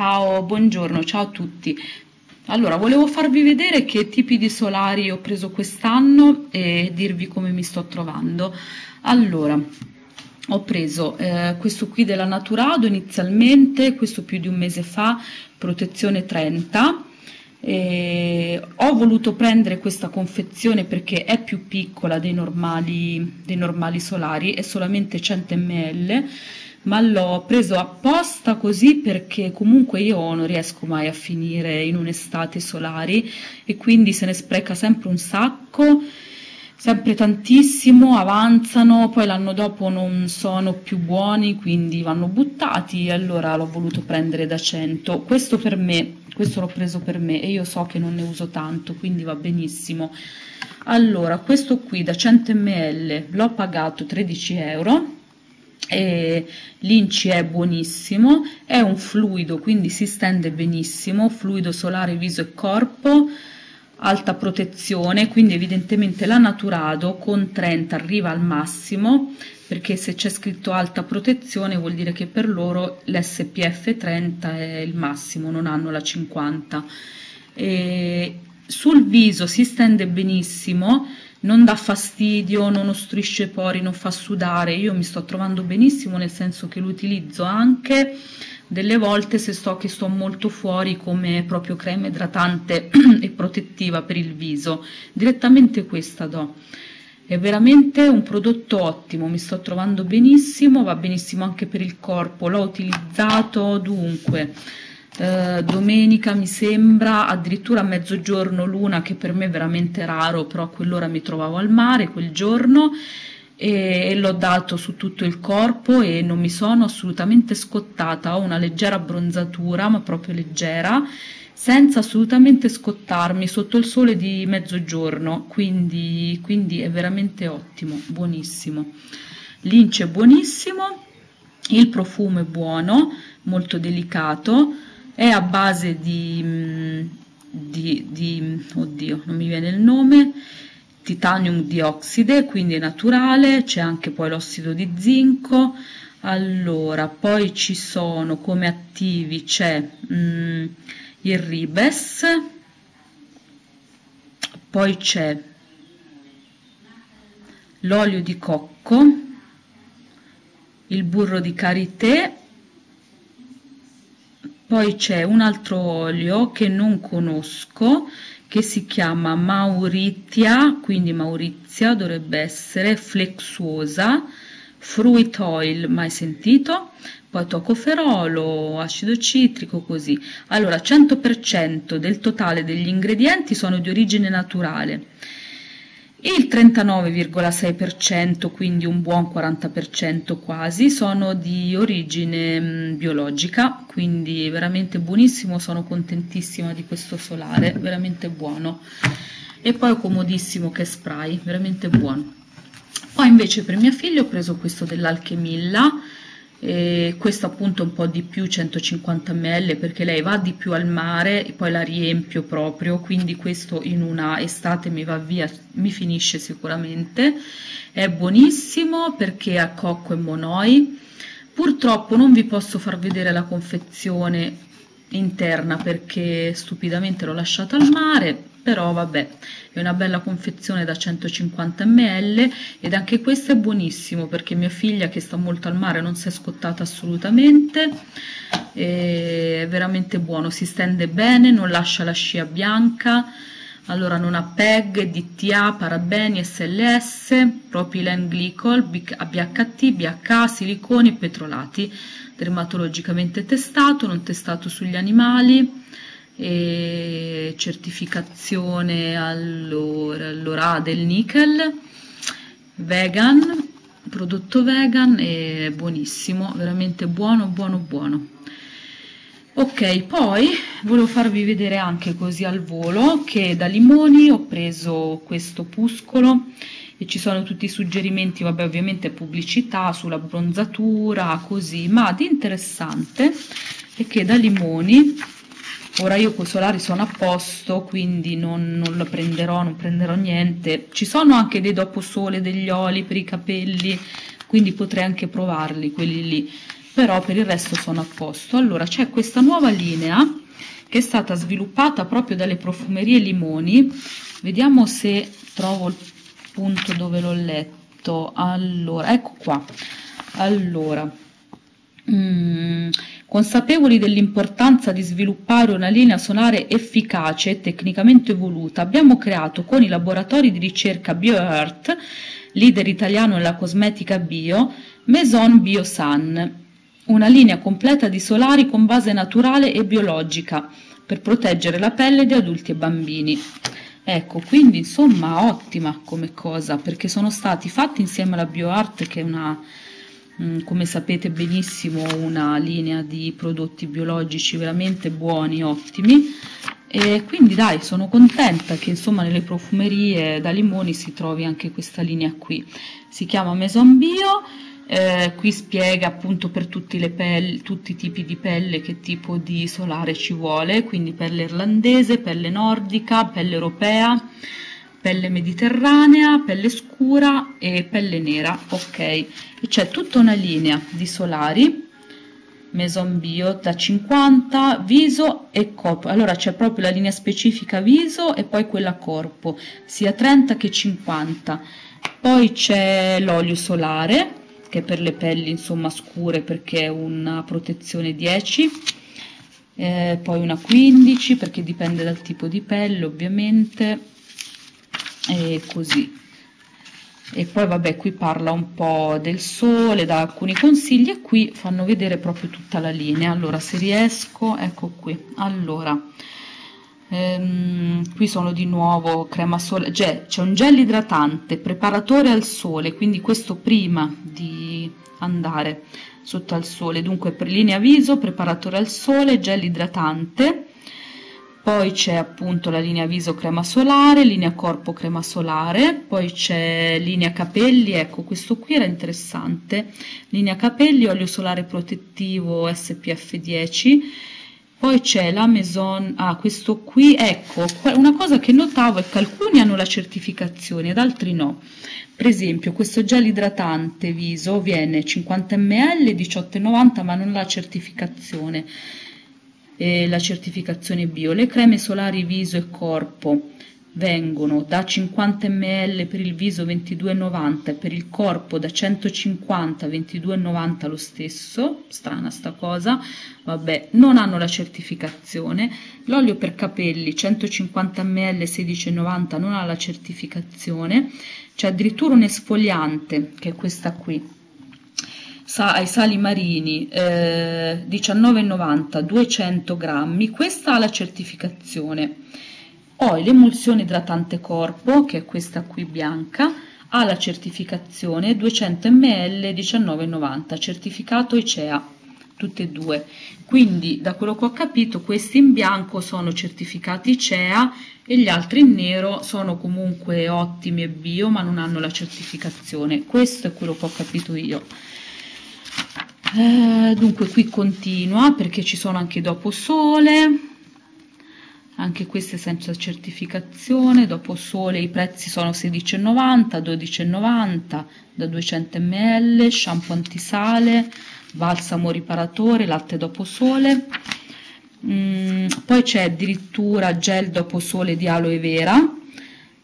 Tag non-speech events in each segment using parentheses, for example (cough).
Ciao, buongiorno, ciao a tutti. Allora, volevo farvi vedere che tipi di solari ho preso quest'anno e dirvi come mi sto trovando. Allora, ho preso eh, questo qui della Naturado inizialmente, questo più di un mese fa, protezione 30. E ho voluto prendere questa confezione perché è più piccola dei normali, dei normali solari, è solamente 100 ml ma l'ho preso apposta così perché comunque io non riesco mai a finire in un'estate solari e quindi se ne spreca sempre un sacco sempre tantissimo, avanzano, poi l'anno dopo non sono più buoni, quindi vanno buttati allora l'ho voluto prendere da 100. Questo per me, questo l'ho preso per me e io so che non ne uso tanto, quindi va benissimo. Allora, questo qui da 100 ml l'ho pagato 13 euro l'inci è buonissimo, è un fluido quindi si stende benissimo, fluido solare viso e corpo, alta protezione, quindi evidentemente la Naturado con 30 arriva al massimo perché se c'è scritto alta protezione vuol dire che per loro l'SPF 30 è il massimo, non hanno la 50. E sul viso si stende benissimo, non dà fastidio, non ostruisce i pori, non fa sudare. Io mi sto trovando benissimo nel senso che lo utilizzo anche delle volte se sto che sto molto fuori come proprio crema idratante (clears throat) e protettiva per il viso. Direttamente questa do. È veramente un prodotto ottimo, mi sto trovando benissimo, va benissimo anche per il corpo, l'ho utilizzato dunque eh, domenica mi sembra, addirittura a mezzogiorno l'una che per me è veramente raro, però a quell'ora mi trovavo al mare quel giorno e, l'ho dato su tutto il corpo e non mi sono assolutamente scottata, ho una leggera abbronzatura, ma proprio leggera, senza assolutamente scottarmi sotto il sole di mezzogiorno, quindi, quindi è veramente ottimo, buonissimo. L'ince è buonissimo, il profumo è buono, molto delicato, è a base di, mm, di, di oddio, non mi viene il nome, titanium dioxide, quindi è naturale, c'è anche poi l'ossido di zinco. Allora, poi ci sono come attivi c'è mm, il ribes, poi c'è l'olio di cocco, il burro di karité poi c'è un altro olio che non conosco che si chiama Mauritia, quindi Maurizia dovrebbe essere flexuosa, fruit oil, mai sentito, poi toccoferolo, acido citrico, così. Allora, 100% del totale degli ingredienti sono di origine naturale il 39,6%, quindi un buon 40% quasi, sono di origine mm, biologica, quindi veramente buonissimo, sono contentissima di questo solare, veramente buono. E poi comodissimo che spray, veramente buono. Poi invece per mia figlia ho preso questo dell'Alchemilla, e questo appunto un po' di più 150 ml perché lei va di più al mare e poi la riempio proprio. Quindi questo in una estate mi va via mi finisce sicuramente. È buonissimo perché ha cocco e monoi. Purtroppo non vi posso far vedere la confezione interna perché stupidamente l'ho lasciata al mare però vabbè è una bella confezione da 150 ml ed anche questo è buonissimo perché mia figlia che sta molto al mare non si è scottata assolutamente. È veramente buono si stende bene non lascia la scia bianca. Allora non ha PEG, DTA, parabeni, SLS, propylene glycol, BHT, BH, siliconi e petrolati, dermatologicamente testato, non testato sugli animali, e certificazione allora, allora del nickel vegan prodotto vegan e buonissimo veramente buono buono buono. Ok poi volevo farvi vedere anche così al volo che da limoni ho preso questo puscolo e ci sono tutti i suggerimenti vabbè ovviamente pubblicità sulla bronzatura così ma di interessante è che da limoni ora io con i solari sono a posto quindi non, non lo prenderò non prenderò niente ci sono anche dei dopo sole degli oli per i capelli quindi potrei anche provarli quelli lì però per il resto sono a posto. Allora c'è questa nuova linea che è stata sviluppata proprio dalle profumerie Limoni. Vediamo se trovo il punto dove l'ho letto. Allora, ecco qua. Allora, mm, consapevoli dell'importanza di sviluppare una linea solare efficace e tecnicamente evoluta, abbiamo creato con i laboratori di ricerca BioEarth, leader italiano nella cosmetica bio, Maison Biosan, una linea completa di solari con base naturale e biologica per proteggere la pelle di adulti e bambini. Ecco, quindi insomma ottima come cosa perché sono stati fatti insieme alla BioArt che è una, come sapete benissimo, una linea di prodotti biologici veramente buoni, ottimi e quindi dai, sono contenta che insomma nelle profumerie da limoni si trovi anche questa linea qui. Si chiama Maison Bio eh, qui spiega appunto per tutti, pelli, tutti i tipi di pelle che tipo di solare ci vuole, quindi pelle irlandese, pelle nordica, pelle europea, pelle mediterranea, pelle scura e pelle nera, ok. C'è tutta una linea di solari, Maison Bio da 50, viso e corpo. Allora c'è proprio la linea specifica viso e poi quella corpo, sia 30 che 50. Poi c'è l'olio solare, che per le pelli insomma scure perché è una protezione 10 eh, poi una 15 perché dipende dal tipo di pelle ovviamente e così. E poi vabbè qui parla un po' del sole da alcuni consigli e qui fanno vedere proprio tutta la linea. Allora se riesco ecco qui. Allora Ehm, qui sono di nuovo crema sole, c'è un gel idratante, preparatore al sole, quindi questo prima di andare sotto al sole, dunque per linea viso, preparatore al sole, gel idratante, poi c'è appunto la linea viso crema solare, linea corpo crema solare, poi c'è linea capelli, ecco questo qui era interessante, linea capelli, olio solare protettivo SPF 10, poi c'è la Maison, ah questo qui, ecco, una cosa che notavo è che alcuni hanno la certificazione ed altri no. Per esempio questo gel idratante viso viene 50 ml 18,90 ma non la certificazione, eh, la certificazione bio. Le creme solari viso e corpo vengono da 50 ml per il viso 22,90 e per il corpo da 150 22,90 lo stesso, strana sta cosa, vabbè, non hanno la certificazione. L'olio per capelli 150 ml 16,90 non ha la certificazione, c'è addirittura un esfoliante che è questa qui. Sa, ai sali marini eh, 19,90 200 grammi, questa ha la certificazione poi l'emulsione idratante corpo, che è questa qui bianca, ha la certificazione 200 ml 19,90, certificato ICEA, tutte e due. Quindi da quello che ho capito questi in bianco sono certificati ICEA e gli altri in nero sono comunque ottimi e bio ma non hanno la certificazione. Questo è quello che ho capito io. Eh, dunque qui continua perché ci sono anche dopo sole. Anche queste senza certificazione, dopo sole i prezzi sono 16,90, 12,90 da 200 ml, shampoo antisale, balsamo riparatore, latte dopo sole, mm, poi c'è addirittura gel dopo sole di aloe vera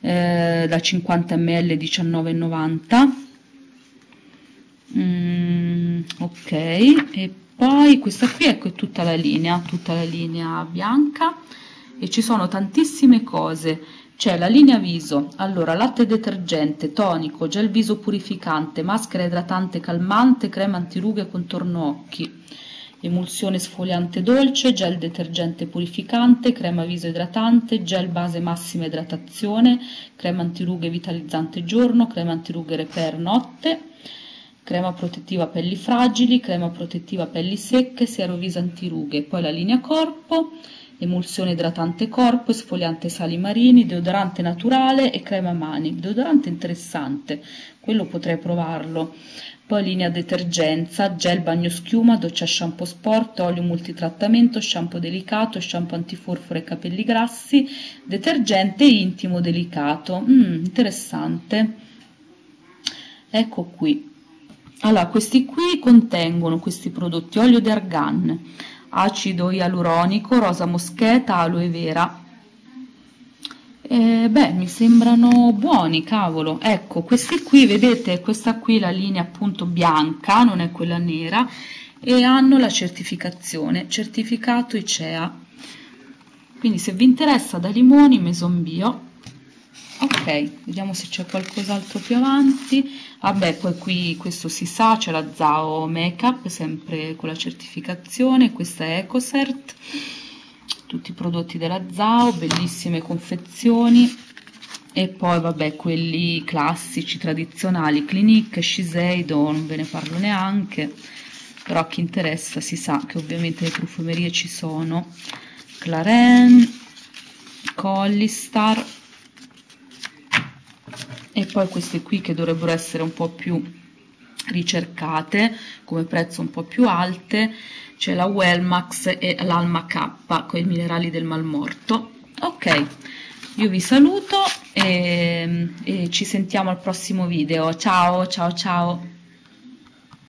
eh, da 50 ml 19,90 mm, ok e poi questa qui ecco è tutta la linea tutta la linea bianca e ci sono tantissime cose. C'è la linea viso, allora latte detergente, tonico, gel viso purificante, maschera idratante calmante, crema antirughe contorno occhi, emulsione sfoliante dolce, gel detergente purificante, crema viso idratante, gel base massima idratazione, crema antirughe vitalizzante giorno, crema antirughe repair notte, crema protettiva pelli fragili, crema protettiva pelli secche, siero viso antirughe, poi la linea corpo, emulsione idratante corpo, esfoliante sali marini, deodorante naturale e crema mani. Deodorante interessante, quello potrei provarlo. Poi linea detergenza, gel bagno schiuma, doccia shampoo sport, olio multitrattamento, shampoo delicato, shampoo antiforfore e capelli grassi, detergente intimo delicato. Mm, interessante. Ecco qui. Allora questi qui contengono questi prodotti olio di argan acido ialuronico rosa moscheta aloe vera eh, beh, mi sembrano buoni, cavolo. Ecco, questi qui, vedete, questa qui la linea appunto bianca, non è quella nera, e hanno la certificazione, certificato ICEA. Quindi se vi interessa da limoni, Maison Bio. Ok, vediamo se c'è qualcos'altro più avanti. Vabbè, poi qui questo si sa, c'è la Zao Makeup, sempre con la certificazione, questa è EcoCert tutti i prodotti della Zao, bellissime confezioni. E poi vabbè quelli classici, tradizionali, Clinique, Shiseido, non ve ne parlo neanche, però a chi interessa si sa che ovviamente le profumerie ci sono, Claren, Collistar e poi queste qui che dovrebbero essere un po' più ricercate come prezzo un po' più alte c'è la Wellmax e l'Alma K con i minerali del malmorto ok io vi saluto e, e ci sentiamo al prossimo video. Ciao ciao ciao